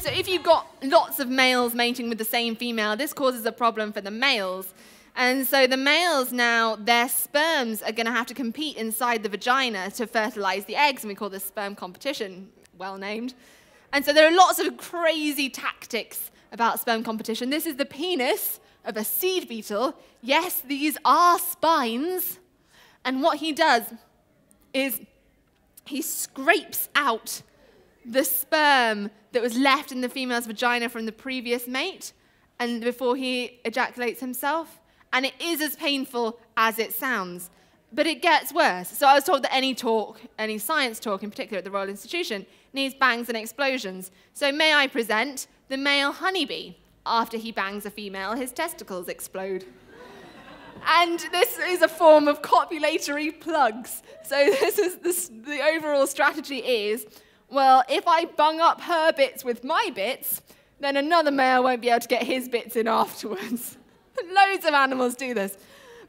So if you've got lots of males mating with the same female, this causes a problem for the males. And so the males now, their sperms are going to have to compete inside the vagina to fertilize the eggs, and we call this sperm competition, well named. And so there are lots of crazy tactics about sperm competition. This is the penis of a seed beetle. Yes, these are spines. And what he does is he scrapes out the sperm that was left in the female's vagina from the previous mate and before he ejaculates himself. And it is as painful as it sounds. But it gets worse. So i was told that any talk any science talk in particular at the royal institution needs bangs and explosions. So may i present the male honeybee after he bangs a female his testicles explode and this is a form of copulatory plugs. So this is this, the overall strategy is, well, if I bung up her bits with my bits, then another male won't be able to get his bits in afterwards. Loads of animals do this.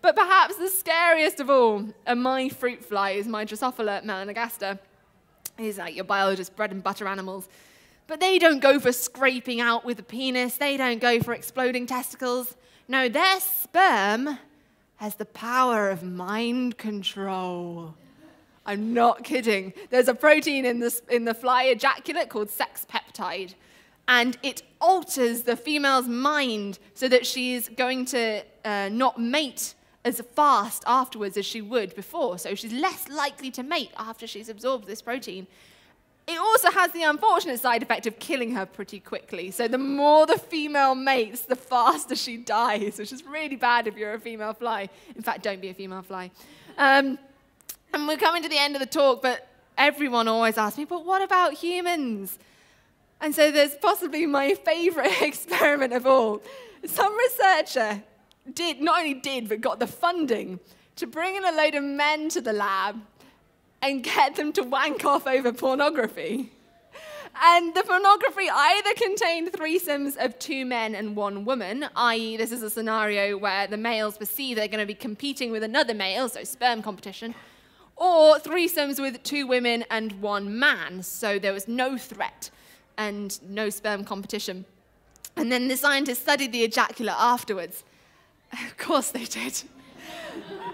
But perhaps the scariest of all are my fruit flies, my Drosophila melanogaster. These are like your biologist bread and butter animals. But they don't go for scraping out with a penis. They don't go for exploding testicles. No, their sperm has the power of mind control. I'm not kidding. There's a protein in, this, in the fly ejaculate called sex peptide, and it alters the female's mind so that she's going to uh, not mate as fast afterwards as she would before. So she's less likely to mate after she's absorbed this protein. It also has the unfortunate side effect of killing her pretty quickly. So the more the female mates, the faster she dies, which is really bad if you're a female fly. In fact, don't be a female fly. Um, and we're coming to the end of the talk, but everyone always asks me, but what about humans? And so there's possibly my favorite experiment of all. Some researcher did, not only did, but got the funding to bring in a load of men to the lab and get them to wank off over pornography. And the pornography either contained threesomes of two men and one woman, i.e., this is a scenario where the males perceive they're going to be competing with another male, so sperm competition, or threesomes with two women and one man, so there was no threat and no sperm competition. And then the scientists studied the ejaculate afterwards. Of course they did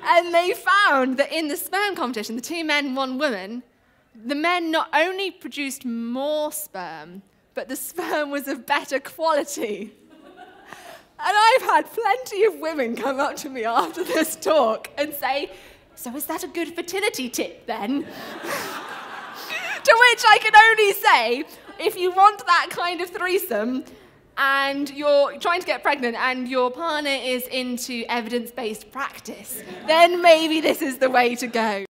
and they found that in the sperm competition, the two men, one woman, the men not only produced more sperm, but the sperm was of better quality. And I've had plenty of women come up to me after this talk and say, So is that a good fertility tip then? to which I can only say, if you want that kind of threesome, and you're trying to get pregnant and your partner is into evidence based practice, then maybe this is the way to go.